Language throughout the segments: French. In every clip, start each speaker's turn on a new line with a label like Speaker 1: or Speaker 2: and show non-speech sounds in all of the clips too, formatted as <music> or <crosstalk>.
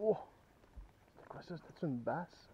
Speaker 1: Oh! C'était quoi ça? C'était une basse?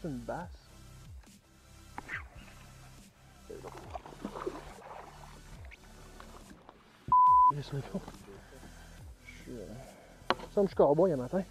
Speaker 1: C'est une basse? Laisse le fond. Je suis. Euh... Je suis cowboy un matin.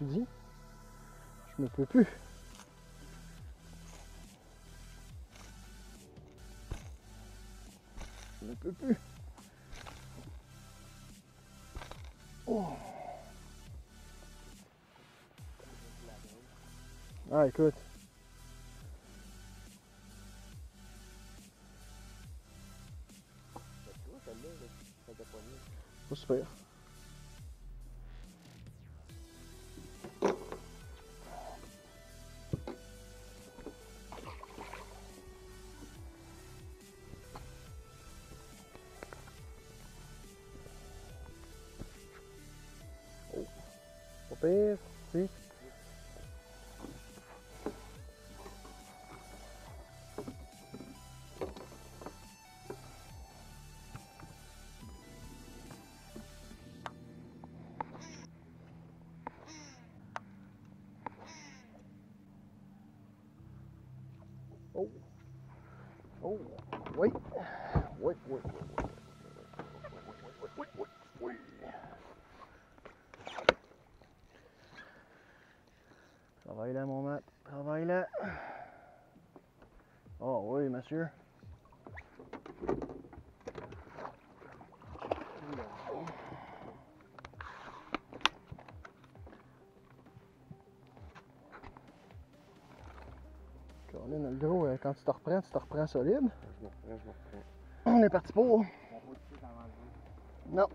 Speaker 1: Je dis, je me peux plus. Je ne peux plus. Oh. Ah écoute. Pas preto, isso. Travaille là, mon map. Travaille là. Oh oui, monsieur. Colin, le gros, euh, quand tu te reprends, tu te reprends solide.
Speaker 2: Je me reprends, je me reprends.
Speaker 1: On est parti pour. Non.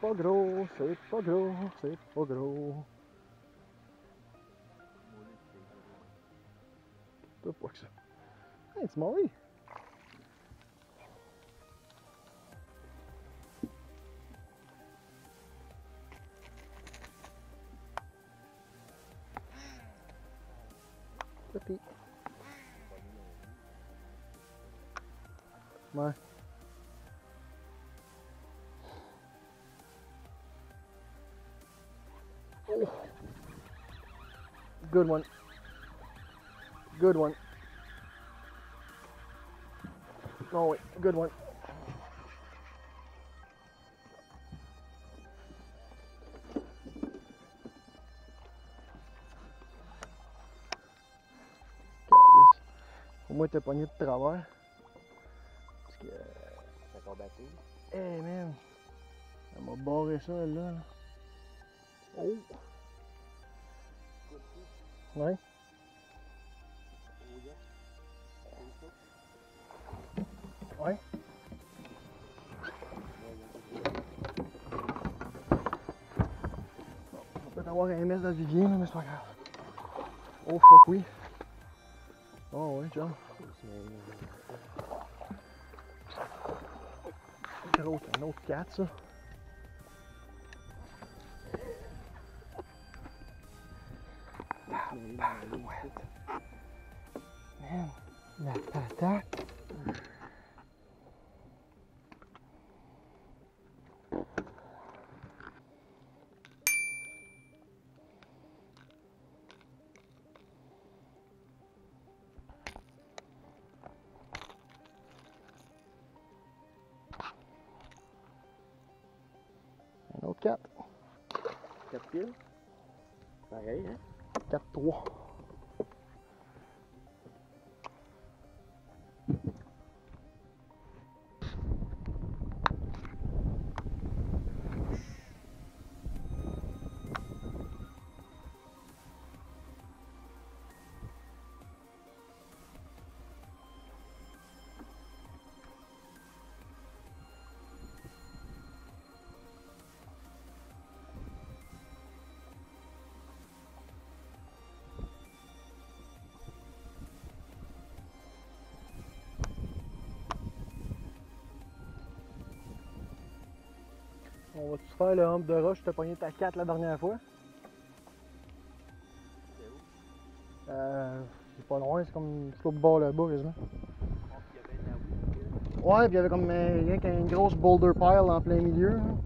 Speaker 1: Pas gros, c'est pas gros, c'est pas gros. T'as pas que ça. Hey, it's Molly. Petit. Ouais. Good one. Good one. Oh wait, good one. Au t'as pogné de travers. Parce que.
Speaker 2: C'est combatif.
Speaker 1: Hey man! Elle m'a barré ça là. Oh! Ouais. Ouais. On peut avoir un mess dans le mais c'est pas grave. Oh fuck oui. Oh ouais, John. Gros, c'est un autre 4 ça. Tabarouette. Man, la patate. Un autre 4.
Speaker 2: 4 piles. Pareil, hein?
Speaker 1: 4-3. Va-tu faire le hump de roche? T'as pogné ta 4 la dernière fois? Euh, c'est pas loin, c'est comme c'est au bord là-bas quasiment. Ouais, puis il y avait comme euh, rien qu'une grosse boulder pile en plein milieu. hein.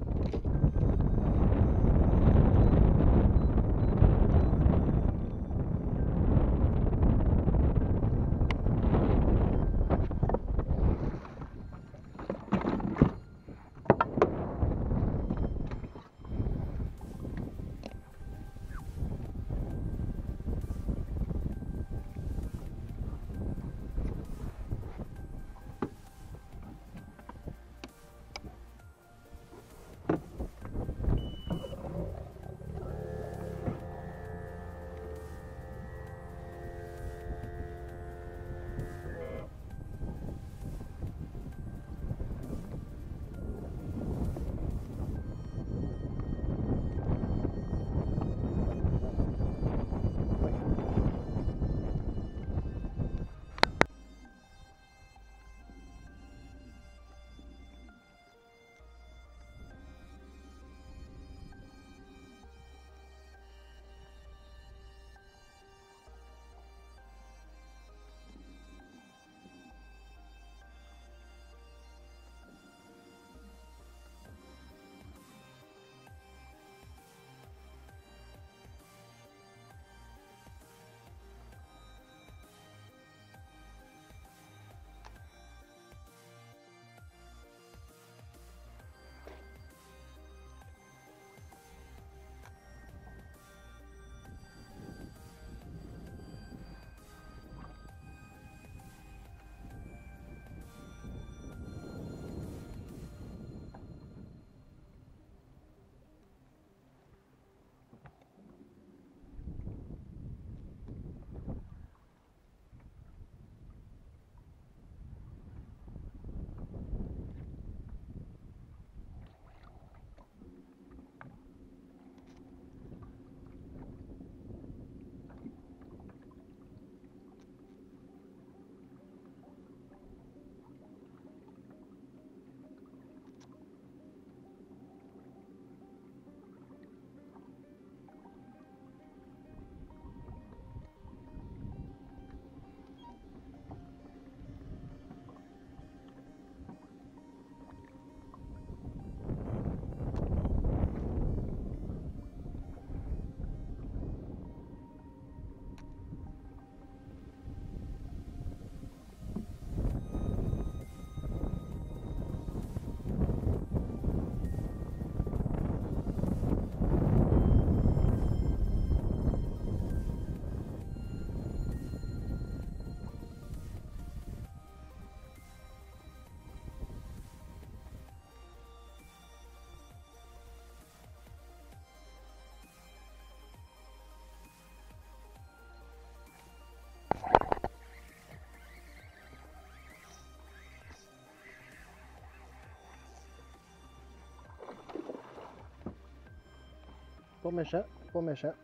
Speaker 1: Pas méchant, pas méchant.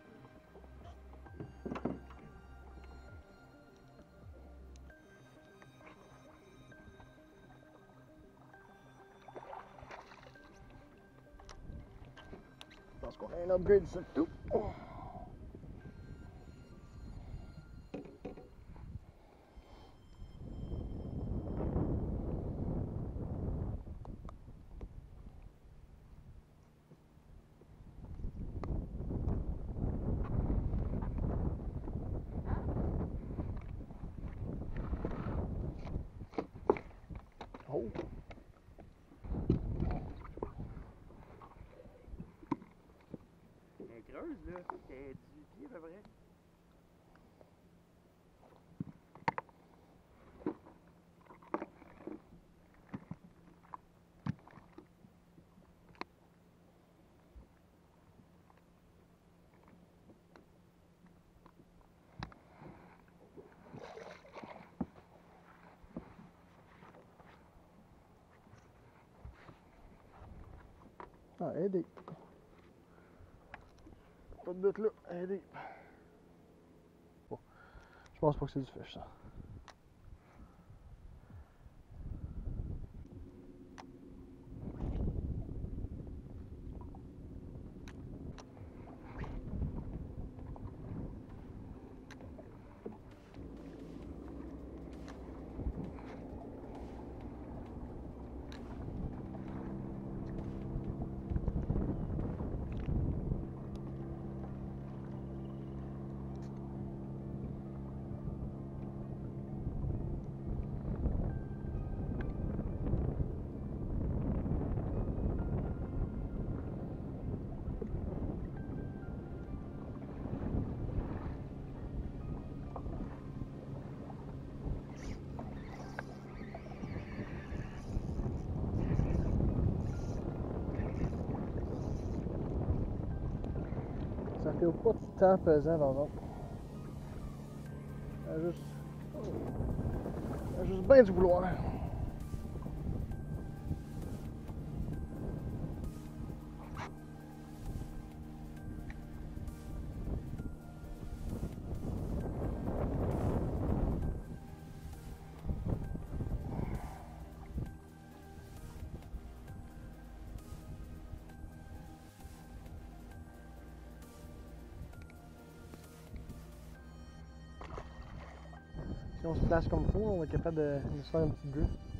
Speaker 1: Je pense qu'on a un upgrade sur tout. Oh,
Speaker 2: Elle est creuse, là. C'est 18 pieds, à peu près.
Speaker 1: ah, je pense pas que c'est du fish ça. Fait pas tant pesant dans l'autre. Juste. Juste bien du vouloir. Place comme il faut, on va être capable de, se faire drift. Un petit peu-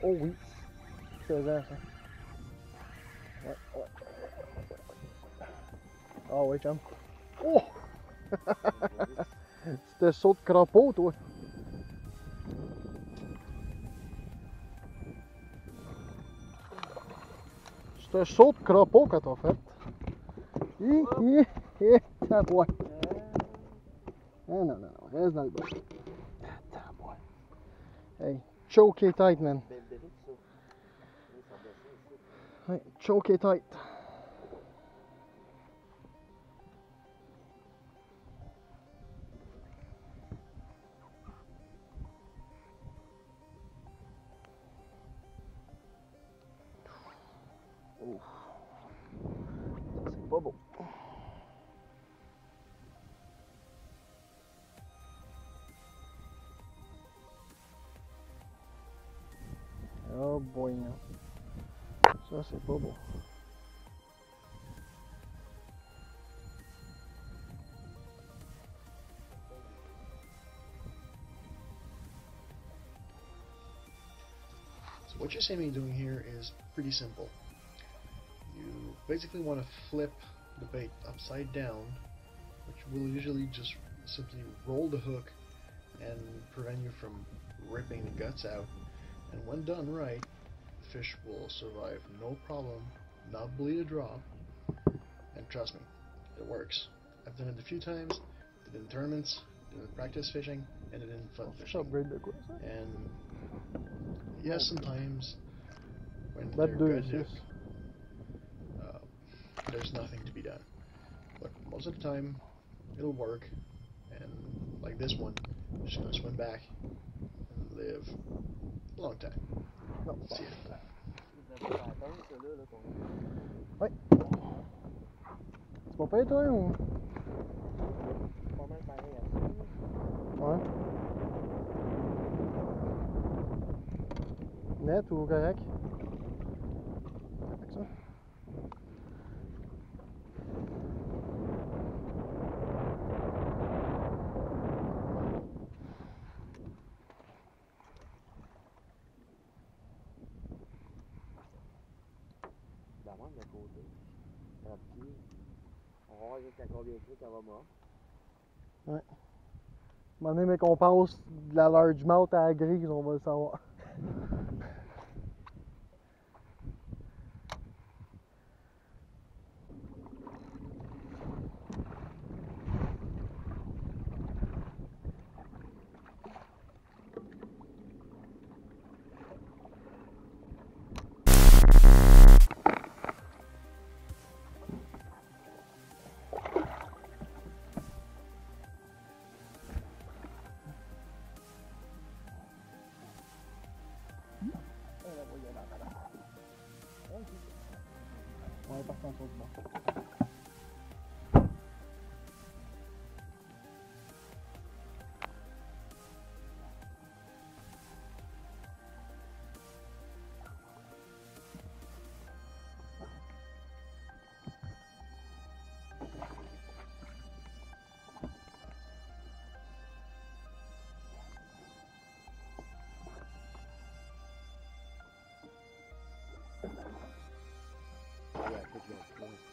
Speaker 1: Oh, oui. Zo zeggen. Oh, oh. oh, weet je hem. Oh! <laughs> Het is de crapaud krapoot hoor. Het is de crapaud krapoot het of het. Dat boy. Nee, nee, nee, dat Hey. choke it tight man. Right, choke it tight. Boy, non. Ça, c'est pas beau.
Speaker 3: So what you're saying me doing here is pretty simple. You basically want to flip the bait upside down, which will usually just simply roll the hook and prevent you from ripping the guts out. And when done right, fish will survive no problem, not bleed a drop, and trust me, it works. I've done it a few times, did it in tournaments, did it in practice fishing, and did it in fun fishing.
Speaker 1: upgrade de quoi ça?
Speaker 3: And yes, sometimes when
Speaker 1: That
Speaker 3: they're good, uh, there's nothing to be done. But most of the time, it'll work. And like this one, just gonna swim back and live a long time. See it.
Speaker 1: Ouais. Tu vas pas toi ou?
Speaker 2: là.
Speaker 1: Ouais. Net ou correct? Correct ça?
Speaker 2: La vente de côté. 30 pieds. On va voir jusqu'à combien de pieds qu'elle va mort.
Speaker 1: À un moment donné, mais qu'on passe de la largemouth à la grise, on va le savoir. <laughs> Est parti en du bord.
Speaker 2: Yes, yes.